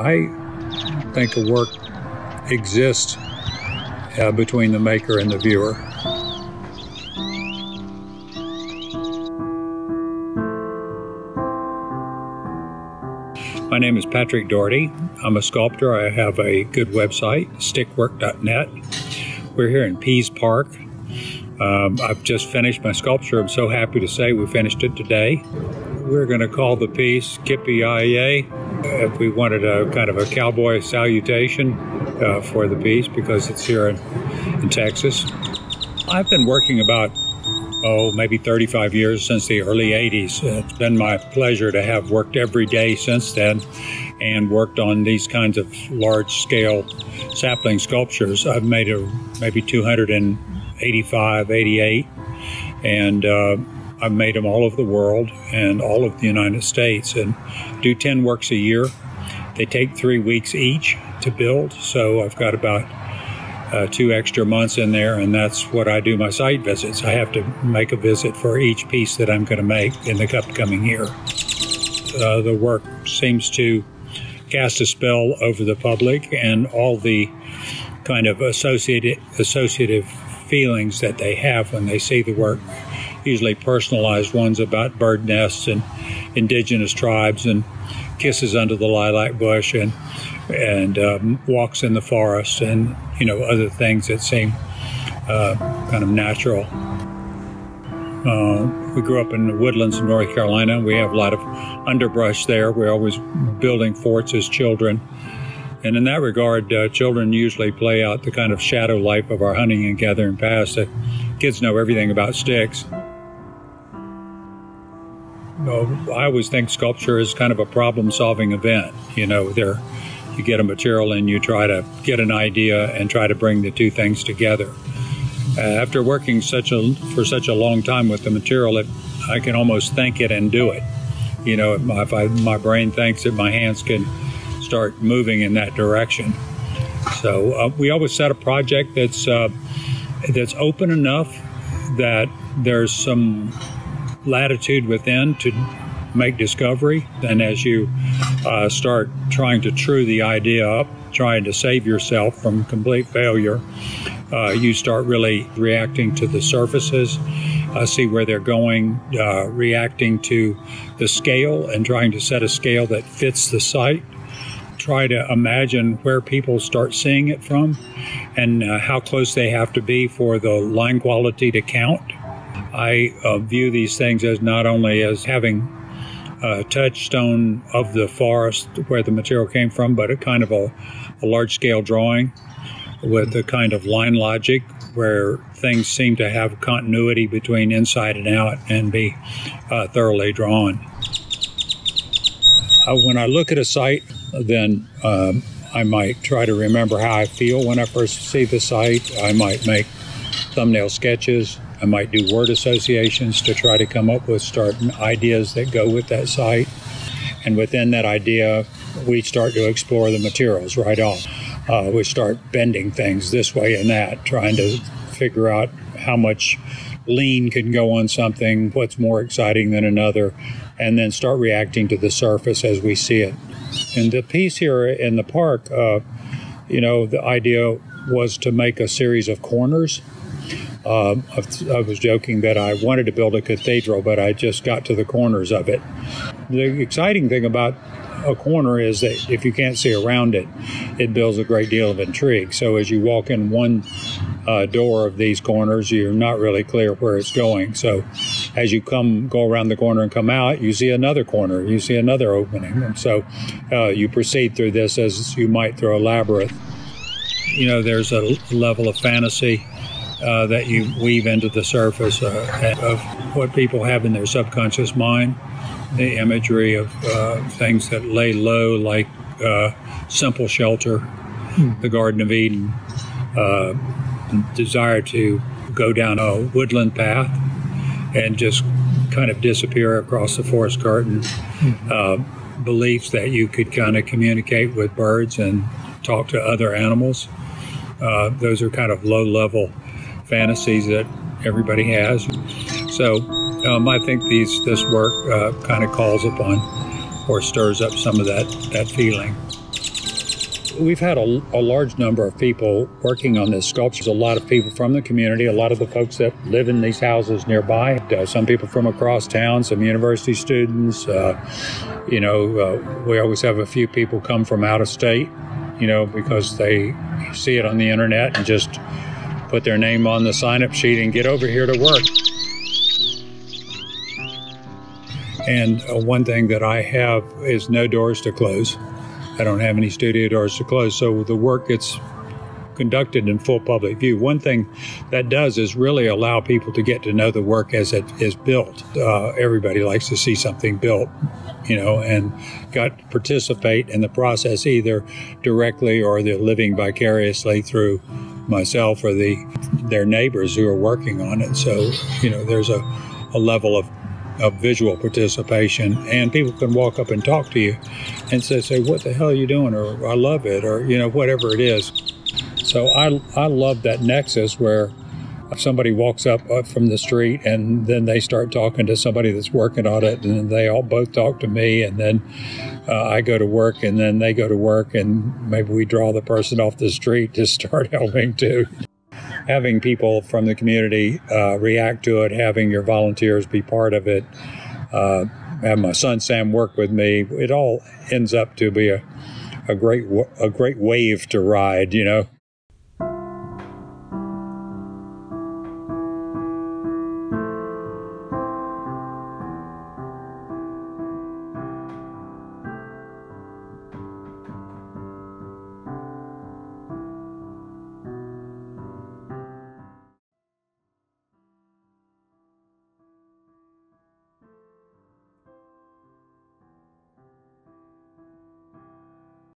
I think a work exists uh, between the maker and the viewer. My name is Patrick Dougherty. I'm a sculptor. I have a good website, stickwork.net. We're here in Pease Park. Um, I've just finished my sculpture. I'm so happy to say we finished it today. We're going to call the piece Kippy If we wanted a kind of a cowboy salutation uh, for the piece because it's here in, in Texas. I've been working about oh, maybe 35 years since the early 80s. It's been my pleasure to have worked every day since then and worked on these kinds of large scale sapling sculptures. I've made a, maybe 285, 88, and uh, I've made them all over the world and all of the United States and do 10 works a year. They take three weeks each to build, so I've got about uh, two extra months in there, and that's what I do my site visits. I have to make a visit for each piece that I'm going to make in the upcoming year. Uh, the work seems to cast a spell over the public and all the kind of associated associative feelings that they have when they see the work. Usually personalized ones about bird nests and indigenous tribes and kisses under the lilac bush and and um, walks in the forest and you know other things that seem uh, kind of natural. Uh, we grew up in the woodlands of North Carolina. We have a lot of underbrush there. We're always building forts as children. And in that regard, uh, children usually play out the kind of shadow life of our hunting and gathering past kids know everything about sticks. I always think sculpture is kind of a problem solving event. You know, there you get a material and you try to get an idea and try to bring the two things together. Uh, after working such a for such a long time with the material, it, I can almost think it and do it. You know, if I, my brain thinks it, my hands can start moving in that direction. So uh, we always set a project that's uh, that's open enough that there's some latitude within to make discovery. Then, as you uh, start trying to true the idea up, trying to save yourself from complete failure, uh, you start really reacting to the surfaces, uh, see where they're going, uh, reacting to the scale, and trying to set a scale that fits the site. Try to imagine where people start seeing it from and uh, how close they have to be for the line quality to count. I uh, view these things as not only as having a touchstone of the forest where the material came from, but a kind of a, a large scale drawing with a kind of line logic where things seem to have continuity between inside and out and be uh, thoroughly drawn. Uh, when I look at a site, then um, I might try to remember how I feel when I first see the site. I might make thumbnail sketches I might do word associations to try to come up with start ideas that go with that site. And within that idea, we start to explore the materials right off. Uh, we start bending things this way and that, trying to figure out how much lean can go on something, what's more exciting than another, and then start reacting to the surface as we see it. And the piece here in the park, uh, you know, the idea was to make a series of corners uh, I was joking that I wanted to build a cathedral, but I just got to the corners of it. The exciting thing about a corner is that if you can't see around it, it builds a great deal of intrigue. So as you walk in one uh, door of these corners, you're not really clear where it's going. So as you come, go around the corner and come out, you see another corner, you see another opening. And so uh, you proceed through this as you might through a labyrinth. You know, there's a level of fantasy uh, that you weave into the surface uh, of what people have in their subconscious mind. The imagery of uh, things that lay low, like uh, simple shelter, the Garden of Eden, uh, desire to go down a woodland path and just kind of disappear across the forest. Hmm. beliefs that you could kind of communicate with birds and talk to other animals. Those are kind of low level fantasies that everybody has. So um, I think these this work uh, kind of calls upon or stirs up some of that that feeling. we've had a, a, large number of people working on this sculpture. A lot of people from the community, a lot of the folks that live in these houses nearby. Uh, some people from across town, some university students. Uh, you know, uh, we always have a few people come from out of state. You know, because they see it on the internet and just put their name on the sign-up sheet and get over here to work. And uh, one thing that I have is no doors to close. I don't have any studio doors to close, so the work gets conducted in full public view. One thing that does is really allow people to get to know the work as it is built. Uh, everybody likes to see something built, you know, and got to participate in the process either directly or they're living vicariously through myself or the their neighbors who are working on it. So, you know, there's a, a level of of visual participation, and people can walk up and talk to you and say, say, what the hell are you doing? Or I love it, or, you know, whatever it is. So I, I love that nexus where somebody walks up from the street and then they start talking to somebody that's working on it and they all both talk to me and then uh, I go to work and then they go to work and maybe we draw the person off the street to start helping too having people from the community uh, react to it, having your volunteers be part of it, uh, have my son Sam work with me, it all ends up to be a, a great a great wave to ride, you know.